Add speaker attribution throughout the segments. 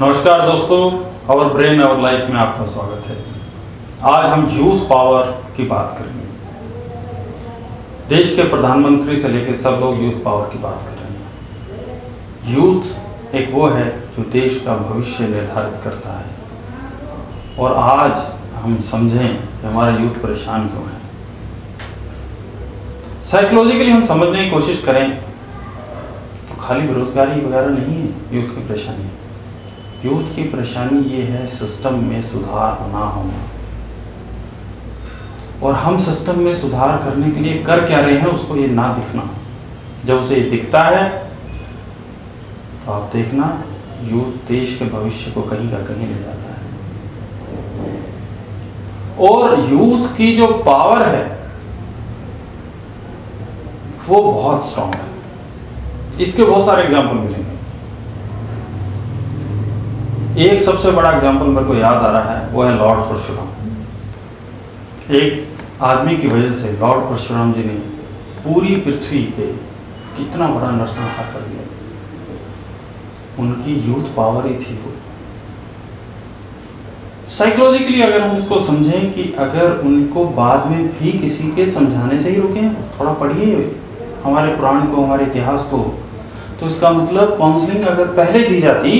Speaker 1: नमस्कार दोस्तों और ब्रेन और लाइफ में आपका स्वागत है। आज हम यूथ पावर की बात करेंगे। देश के प्रधानमंत्री से लेकर सब लोग यूथ पावर की बात कर रहे हैं। यूथ एक वो है जो देश का भविष्य निर्धारित करता है। और आज हम समझें कि हमारा यूथ परेशान क्यों है। साइकोलॉजिकली हम समझने की कोशिश करें तो खाली बेरोजगारी वगैरह नहीं है यूथ की परेशानी यूथ की परेशानी ये है सिस्टम में सुधार ना होना। और हम सिस्टम में सुधार करने के लिए कर क्या रहे हैं, उसको ये ना दिखना। जब उसे ये दिखता है तो आप देखना, यूथ देश के भविष्य को कहीं का कहीं ले जाता है। और यूथ की जो पावर है, वो बहुत स्ट्रांग है। इसके बहुत सारे एग्ज़ाम्पल मिलेंगे। एक सबसे बड़ा एग्ज़ाम्पल मेरे को याद आ रहा है, वो है लॉर्ड परशुराम। एक आदमी की वजह से लॉर्ड परशुराम जी ने पूरी पृथ्वी पे कितना बड़ा नरसंहार कर दिया। उनकी यूथ पावर ही थी वो। साइकोलॉजिकली अगर हम इसको समझें कि अगर उनको बाद में भी किसी के समझाने से ही रुके थोड़ा पढ़िए। हमारे पुराण को, हमारे इतिहास को। तो इसका मतलब काउंसलिंग अगर पहले दी जाती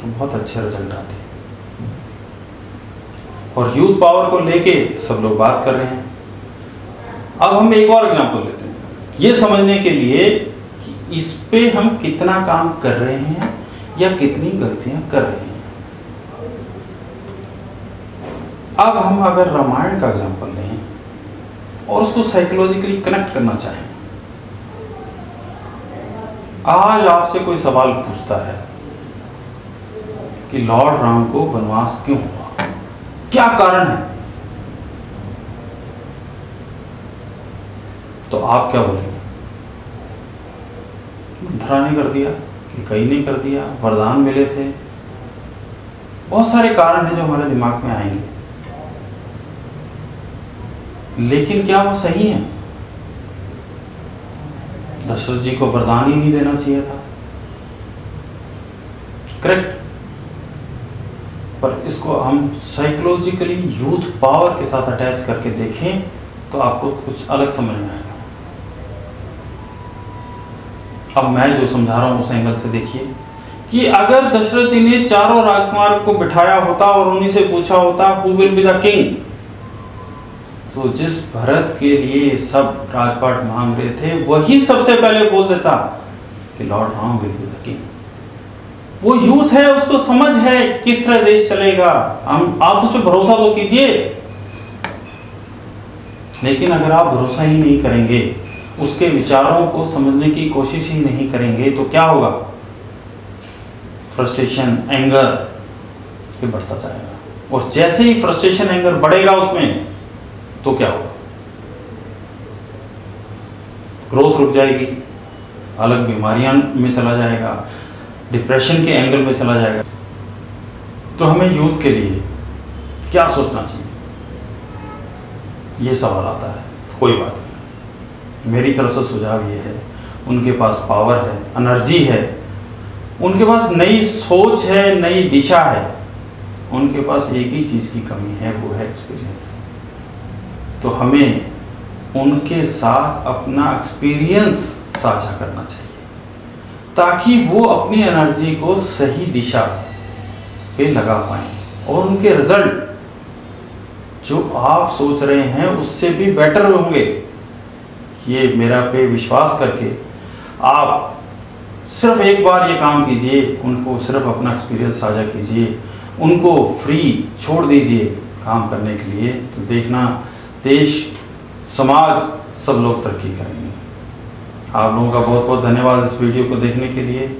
Speaker 1: तो बहुत अच्छे रिज़ल्ट आते हैं। और यूथ पावर को लेके सब लोग बात कर रहे हैं। अब हम एक और एग्जांपल लेते हैं। ये समझने के लिए कि इस पे हम कितना काम कर रहे हैं या कितनी गलतियाँ कर रहे हैं। अब हम अगर रामायण का एग्जांपल लें और उसको साइकोलॉजिकली कनेक्ट करना चाहें। आज आपसे कोई सवाल पूछता है कि लॉर्ड राम को वनवास क्यों हुआ? क्या कारण है? तो आप क्या बोलेंगे? मंथरा ने कर दिया कि कई ने कर दिया, वरदान मिले थे। बहुत सारे कारण हैं जो हमारे दिमाग में आएँगे। लेकिन क्या वो सही है? दशरथ जी को वरदान ही नहीं देना चाहिए था। करेक्ट पर इसको हम साइकोलॉजिकली यूथ पावर के साथ अटैच करके देखें तो आपको कुछ अलग समझ में आएगा। अब मैं जो समझा रहा हूँ उस एंगल से देखिए कि अगर दशरथ जी ने चारों राजकुमार को बिठाया होता और उन्हीं से पूछा होता who will be the king तो जिस भरत के लिए सब राजपाट मांग रहे थे, वही सबसे पहले बोल देता कि lord Ram will be the king वो यूथ है, उसको समझ है किस तरह देश चलेगा। हम, आप उस पर भरोसा तो कीजिए। लेकिन अगर आप भरोसा ही नहीं करेंगे, उसके विचारों को समझने की कोशिश ही नहीं करेंगे तो क्या होगा? फ्रस्ट्रेशन एंगर ये बढ़ता जाएगा। और जैसे ही फ्रस्ट्रेशन एंगर बढ़ेगा उसमें तो क्या होगा? ग्रोथ रुक जाएगी, अलग बीमारियाँ में चला जाएगा। डिप्रेशन के एंगल में चला जाएगा। तो हमें यूथ के लिए क्या सोचना चाहिए? ये सवाल आता है। कोई बात नहीं। मेरी तरफ़ से सुझाव ये है, उनके पास पावर है एनर्जी है, उनके पास नई सोच है, नई दिशा है, उनके पास एक ही चीज़ की कमी है, वो है एक्सपीरियंस तो हमें उनके साथ अपना एक्सपीरियंस साझा करना चाहिए। ताकि वो अपनी एनर्जी को सही दिशा पे लगा पाए। और उनके रिज़ल्ट जो आप सोच रहे हैं, उससे भी बेटर होंगे। ये मेरा पे विश्वास करके आप सिर्फ़ एक बार ये काम कीजिए, उनको सिर्फ़ अपना एक्सपीरियंस साझा कीजिए, उनको फ्री छोड़ दीजिए काम करने के लिए। तो देखना, देश, समाज सब लोग तरक्की करेंगे। आप लोगों का बहुत बहुत धन्यवाद इस वीडियो को देखने के लिए।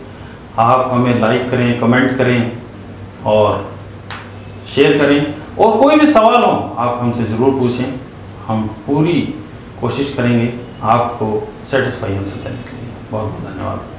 Speaker 1: आप हमें लाइक करें कमेंट करें और शेयर करें। और कोई भी सवाल हो, आप हमसे ज़रूर पूछें। हम पूरी कोशिश करेंगे आपको सेटिस्फाई आंसर देने के लिए। बहुत बहुत धन्यवाद।